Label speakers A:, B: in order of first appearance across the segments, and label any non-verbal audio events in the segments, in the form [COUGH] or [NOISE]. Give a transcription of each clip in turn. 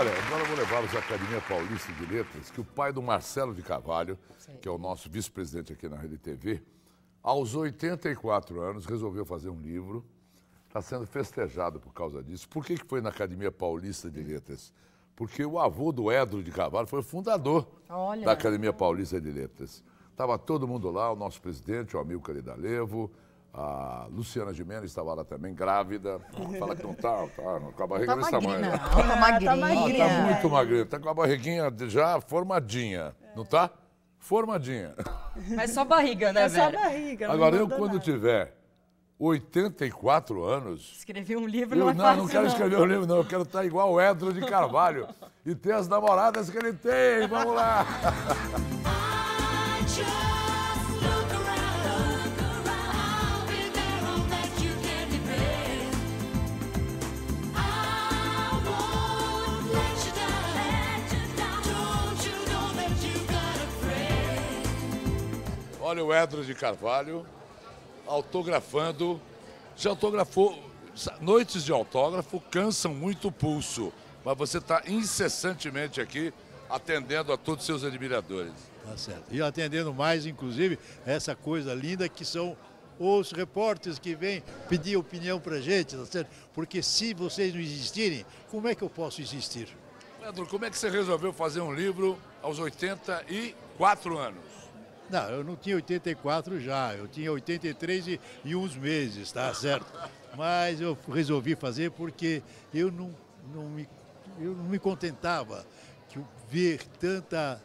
A: Olha, agora eu vou levá-los à Academia Paulista de Letras, que o pai do Marcelo de Carvalho, que é o nosso vice-presidente aqui na Rede TV, aos 84 anos resolveu fazer um livro. Está sendo festejado por causa disso. Por que, que foi na Academia Paulista de Letras? Porque o avô do Edro de Carvalho foi o fundador
B: Olha.
A: da Academia Paulista de Letras. Estava todo mundo lá, o nosso presidente, o Amilcar Idalevo, a Luciana Gimenez estava lá também, grávida. Fala que não está, tá, com a barriga
B: Tá
A: desse
B: magrinha,
A: tamanho.
B: não.
A: né?
B: Tá magrinha.
A: Ah, tá muito magrinha. Tá com a barriguinha já formadinha. Não tá? Formadinha.
C: Mas só barriga, né,
D: É só barriga,
A: Agora, eu quando
D: nada.
A: tiver 84 anos.
C: Escrever um livro
A: Eu
C: não é
A: não,
C: fácil,
A: não quero escrever o livro, não. Eu quero estar igual o Edro de Carvalho e ter as namoradas que ele tem. Vamos lá. Olha o Edro de Carvalho autografando. Já autografou. Noites de autógrafo cansam muito o pulso, mas você está incessantemente aqui atendendo a todos os seus admiradores.
E: Tá certo. E atendendo mais, inclusive, essa coisa linda que são os repórteres que vêm pedir opinião pra gente, tá certo? Porque se vocês não existirem, como é que eu posso existir?
A: Edro, como é que você resolveu fazer um livro aos 84 anos?
E: Não, eu não tinha 84 já, eu tinha 83 e, e uns meses, tá certo? Mas eu resolvi fazer porque eu não, não, me, eu não me contentava que ver tanta,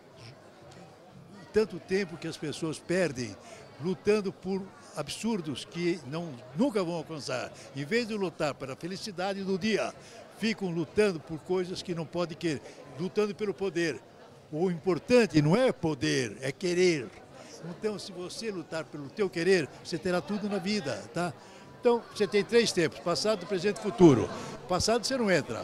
E: tanto tempo que as pessoas perdem lutando por absurdos que não, nunca vão alcançar. Em vez de lutar pela felicidade do dia, ficam lutando por coisas que não podem querer, lutando pelo poder. O importante não é poder, é querer. Então, se você lutar pelo teu querer, você terá tudo na vida, tá? Então, você tem três tempos, passado, presente e futuro. Passado você não entra,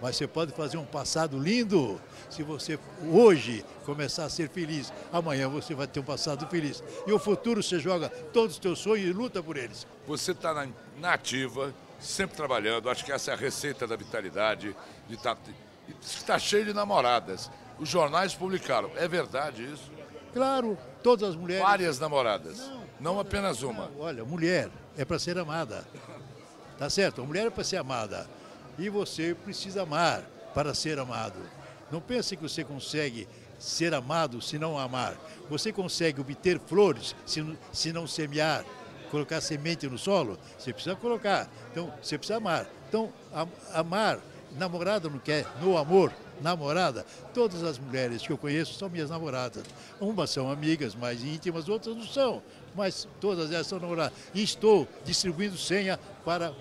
E: mas você pode fazer um passado lindo se você hoje começar a ser feliz. Amanhã você vai ter um passado feliz. E o futuro você joga todos os teus sonhos e luta por eles.
A: Você está na, na ativa, sempre trabalhando. Acho que essa é a receita da vitalidade. De tá, está cheio de namoradas. Os jornais publicaram. É verdade isso?
E: Claro, todas as mulheres.
A: Várias namoradas. Não, apenas uma.
E: Olha, mulher é para ser amada. Tá certo? A mulher é para ser amada. E você precisa amar para ser amado. Não pense que você consegue ser amado se não amar. Você consegue obter flores se, não- se não semear, colocar semente no solo? Você precisa colocar. Então, você precisa amar. Então, am- amar, namorada não quer, no amor, namorada. Todas as mulheres que eu conheço são minhas namoradas. Umas são amigas mais íntimas, outras não são. Mas todas elas são namoradas. E estou distribuindo senha para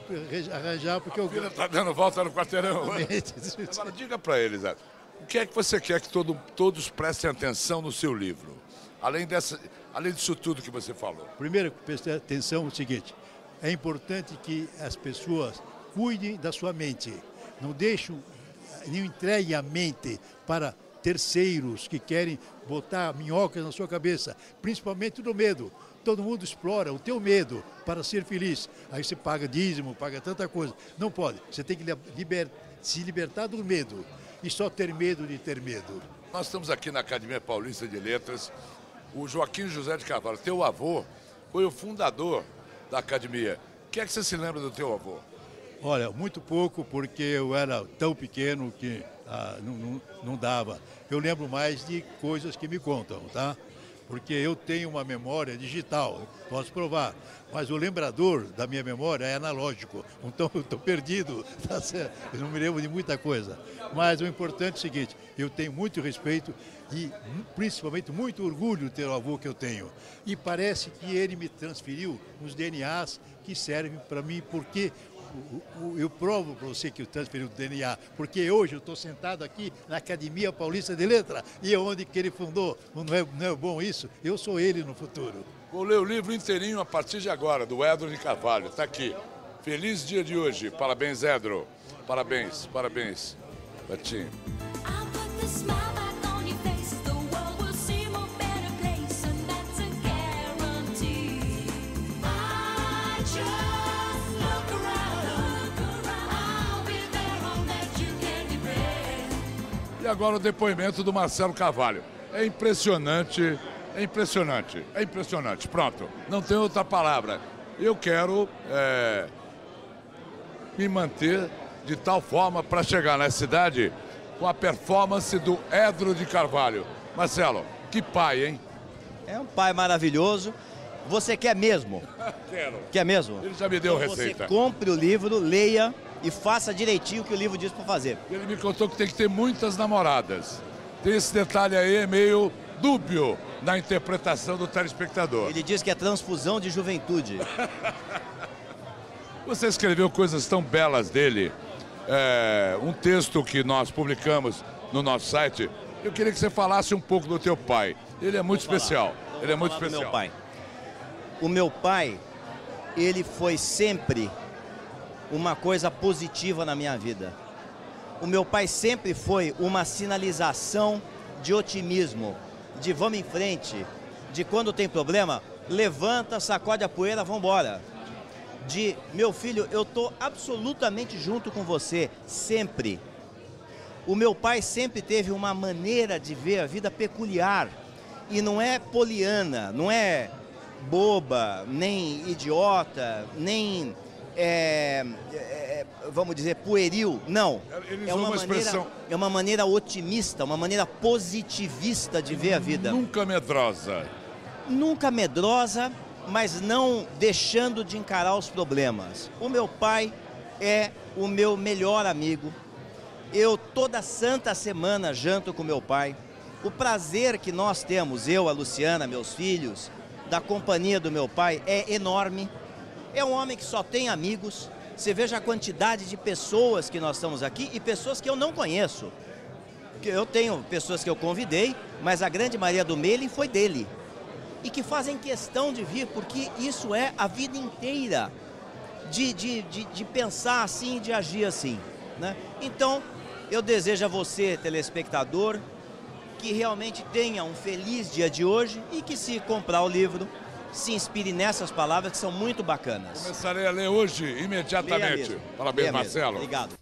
E: arranjar, porque eu.
A: Filha está dando volta no quarteirão. [LAUGHS] Agora diga para eles, o que é que você quer que todo- todos prestem atenção no seu livro? Além, dessa, além disso tudo que você falou.
E: Primeiro, preste atenção no seguinte: é importante que as pessoas cuidem da sua mente. Não deixem, não entreguem a mente para terceiros que querem botar minhocas na sua cabeça, principalmente do medo. Todo mundo explora o teu medo para ser feliz. Aí você paga dízimo, paga tanta coisa. Não pode. Você tem que liber- se libertar do medo e só ter medo de ter medo.
A: Nós estamos aqui na Academia Paulista de Letras. O Joaquim José de Carvalho, teu avô, foi o fundador da academia. O que é que você se lembra do teu avô?
E: Olha, muito pouco, porque eu era tão pequeno que ah, não, não- não dava. Eu lembro mais de coisas que me contam, tá? Porque eu tenho uma memória digital, posso provar. Mas o lembrador da minha memória é analógico. Então eu estou perdido, [LAUGHS] tá certo? Eu não me lembro de muita coisa. Mas o importante é o seguinte, eu tenho muito respeito e mu- principalmente muito orgulho de ter o avô que eu tenho. E parece que ele me transferiu uns DNAs que servem para mim, porque eu provo para você que eu transferi o DNA, porque hoje eu estou sentado aqui na Academia Paulista de Letra, e é onde que ele fundou. Não é, não é bom isso? Eu sou ele no futuro.
A: Vou ler o livro inteirinho a partir de agora, do Edro de Carvalho. Está aqui. Feliz dia de hoje. Parabéns, Edro. Parabéns, parabéns. Betinho. E agora o depoimento do Marcelo Carvalho. É impressionante, é impressionante, é impressionante. Pronto, não tem outra palavra. Eu quero é, me manter de tal forma para chegar na cidade com a performance do Edro de Carvalho. Marcelo, que pai, hein?
B: É um pai maravilhoso. Você quer mesmo? [LAUGHS]
A: Quero.
B: Quer mesmo?
A: Ele já me deu
B: Então
A: receita.
B: Você compre o livro, leia e faça direitinho o que o livro diz para fazer.
A: Ele me contou que tem que ter muitas namoradas. Tem esse detalhe aí meio dúbio na interpretação do telespectador.
B: Ele diz que é transfusão de juventude. [LAUGHS]
A: Você escreveu coisas tão belas dele. É, um texto que nós publicamos no nosso site. Eu queria que você falasse um pouco do teu pai. Ele é muito especial. Ele é
B: Vou
A: muito especial.
B: Meu pai. O meu pai, ele foi sempre uma coisa positiva na minha vida. O meu pai sempre foi uma sinalização de otimismo, de vamos em frente, de quando tem problema, levanta, sacode a poeira, vamos embora. De meu filho, eu tô absolutamente junto com você, sempre. O meu pai sempre teve uma maneira de ver a vida peculiar. E não é poliana, não é boba, nem idiota, nem, é, é, vamos dizer, pueril. Não.
A: Ele
B: É uma,
A: uma
B: maneira,
A: expressão-
B: é uma maneira otimista, uma maneira positivista de ver a vida.
A: Nunca medrosa.
B: Nunca medrosa, mas não deixando de encarar os problemas. O meu pai é o meu melhor amigo. Eu toda santa semana janto com meu pai. O prazer que nós temos, eu, a Luciana, meus filhos, da companhia do meu pai é enorme. É um homem que só tem amigos. Você veja a quantidade de pessoas que nós estamos aqui e pessoas que eu não conheço. Eu tenho pessoas que eu convidei, mas a grande maioria do mailing foi dele. E que fazem questão de vir, porque isso é a vida inteira de, de, de, de pensar assim, de agir assim. Né? Então, eu desejo a você, telespectador, que realmente tenha um feliz dia de hoje e que se comprar o livro, se inspire nessas palavras que são muito bacanas.
A: Começarei a ler hoje, imediatamente.
B: mesmo.
A: Parabéns. Marcelo.
B: Obrigado.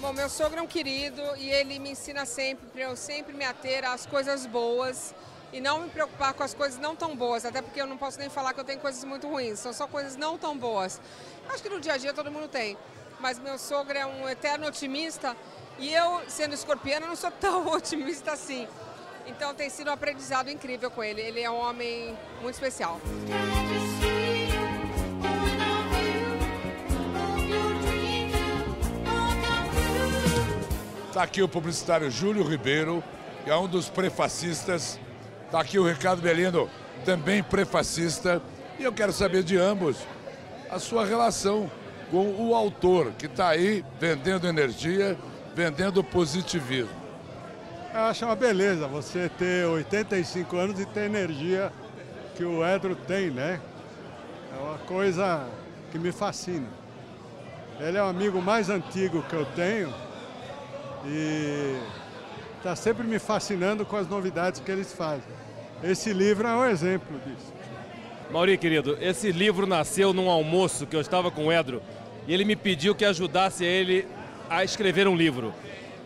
D: Bom, meu sogro é um querido e ele me ensina sempre para eu sempre me ater às coisas boas e não me preocupar com as coisas não tão boas, até porque eu não posso nem falar que eu tenho coisas muito ruins, são só coisas não tão boas. Acho que no dia a dia todo mundo tem, mas meu sogro é um eterno otimista e eu, sendo escorpiana, não sou [LAUGHS] tão otimista assim. Então tem sido um aprendizado incrível com ele. Ele é um homem muito especial.
A: Está aqui o publicitário Júlio Ribeiro, que é um dos prefacistas. Está aqui o Ricardo Belino, também prefacista. E eu quero saber de ambos a sua relação com o autor, que está aí vendendo energia, vendendo positivismo.
F: Eu acho uma beleza você ter 85 anos e ter energia que o Edro tem, né? É uma coisa que me fascina. Ele é o amigo mais antigo que eu tenho e está sempre me fascinando com as novidades que eles fazem. Esse livro é um exemplo disso.
G: Mauri, querido, esse livro nasceu num almoço que eu estava com o Edro e ele me pediu que ajudasse ele a escrever um livro.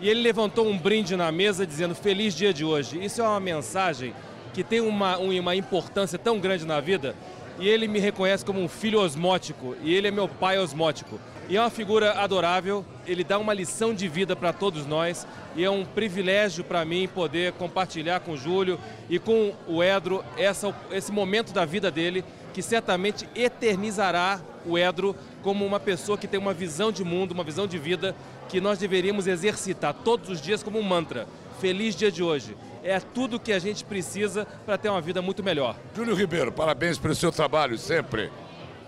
G: E ele levantou um brinde na mesa dizendo Feliz dia de hoje. Isso é uma mensagem que tem uma, um- uma importância tão grande na vida e ele me reconhece como um filho osmótico e ele é meu pai osmótico. E é uma figura adorável, ele dá uma lição de vida para todos nós e é um privilégio para mim poder compartilhar com o Júlio e com o Edro essa, esse momento da vida dele que certamente eternizará o Edro como uma pessoa que tem uma visão de mundo, uma visão de vida que nós deveríamos exercitar todos os dias como um mantra. Feliz dia de hoje. É tudo que a gente precisa para ter uma vida muito melhor.
A: Júlio Ribeiro, parabéns pelo seu trabalho sempre.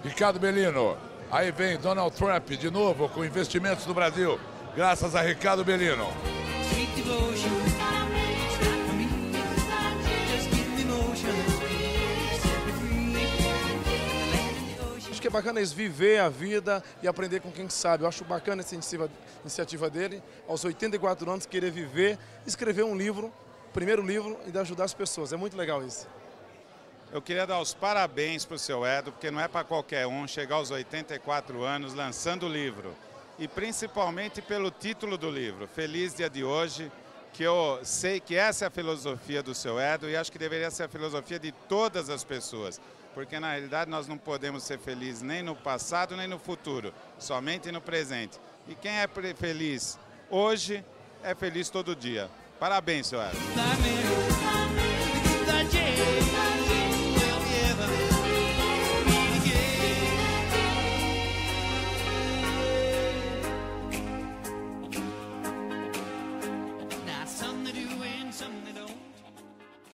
A: Ricardo Belino, aí vem Donald Trump de novo com investimentos no Brasil, graças a Ricardo
H: ocean.
I: Acho que é bacana eles viver a vida e aprender com quem sabe. Eu acho bacana essa iniciativa, iniciativa dele, aos 84 anos, querer viver, escrever um livro primeiro livro e ajudar as pessoas. É muito legal isso.
J: Eu queria dar os parabéns para o seu Edo, porque não é para qualquer um chegar aos 84 anos lançando o livro. E principalmente pelo título do livro, Feliz Dia de Hoje, que eu sei que essa é a filosofia do seu Edo e acho que deveria ser a filosofia de todas as pessoas. Porque na realidade nós não podemos ser felizes nem no passado nem no futuro, somente no presente. E quem é feliz hoje é feliz todo dia. Parabéns, seu Edo.